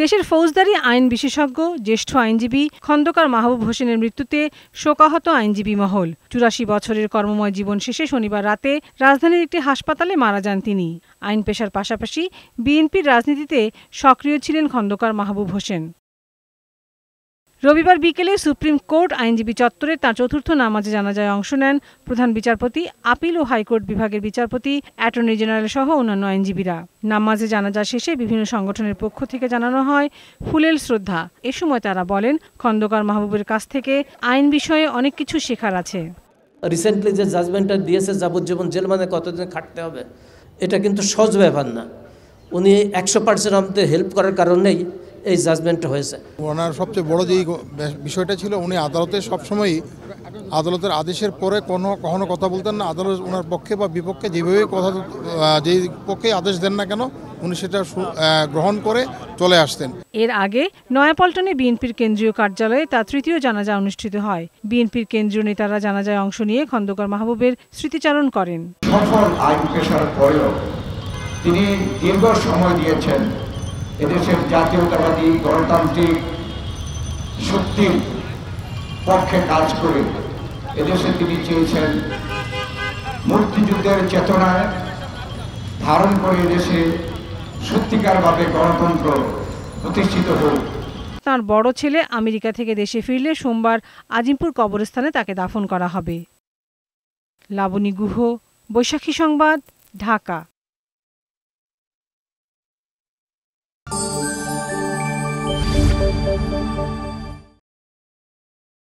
দেশের ফৌজদারি আইন বিশেষজ্ঞ, জ্যেষ্ঠ আইনজীবী খন্দকার মাহবুব হোসেনের মৃত্যুতে শোকাহত আইনজীবী মহল। চুরাশি বছরের কর্মময় জীবন শেষে শনিবার রাতে রাজধানীর একটি হাসপাতালে মারা যান তিনি। আইন পেশার পাশাপাশি বিএনপির রাজনীতিতে সক্রিয় ছিলেন খন্দকার মাহবুব হোসেন। রবিবার বিকেলে সুপ্রিম কোর্ট আইনজীবী চত্বরে তাঁর চতুর্থ নামাজে জানাজায় অংশ নেন প্রধান বিচারপতি, আপিল ও হাইকোর্ট বিভাগের বিচারপতি, অ্যাটর্নি জেনারেল সহ অন্যান্য আইনজীবীরা। নামাজে জানাজা শেষে বিভিন্ন সংগঠনের পক্ষ থেকে জানানো হয় ফুলেল শ্রদ্ধা। এ সময় তারা বলেন, খন্দকার মাহবুবের কাছ থেকে আইন বিষয়ে অনেক কিছু শেখার আছে। রিসেন্টলি যে জাজমেন্টটা দিয়েছে যাবজ্জীবন জেল মানে কতদিন খাটতে হবে, এটা কিন্তু সহজ ব্যাপার না। উনি একশো পার্সেন্ট আমাদের হেল্প করার কারণেই এই জাজমেন্টটা হয়েছে। ওনার সবচেয়ে বড় যেই বিষয়টা ছিল উনি আদালতে সবসময়ই আদালতের আদেশের পরে কোনো কখনো কথা বলতেন না। আদালত ওনার পক্ষে বা বিপক্ষে যেভাবে কথা যেই পক্ষে আদেশ দেন না কেন উনি সেটা গ্রহণ করে চলে আসতেন। এর আগে নয়াপল্টনে বিএনপির কেন্দ্রীয় কার্যালয়ে তার তৃতীয় জানাজা অনুষ্ঠিত হয়। বিএনপির কেন্দ্রীয় নেতারা জানাজায় অংশ নিয়ে খন্দকার মাহবুবের স্মৃতিচারণ করেন। সফল আইন পেশার পরেও তিনি দীর্ঘ সময় দিয়েছেন এদেশের জাতীয়তাবাদী গণতান্ত্রিক শক্তির পক্ষে কাজ করে এদেশে তিনি চেয়েছেন মুক্তিযুদ্ধের চেতনায় ধারণ করে এদেশে সত্যিকারভাবে গণতন্ত্র প্রতিষ্ঠিত হোক। তার বড় ছেলে আমেরিকা থেকে দেশে ফিরলে সোমবার আজিমপুর কবরস্থানে তাকে দাফন করা হবে। লাবণী গুহ, বৈশাখী সংবাদ, ঢাকা।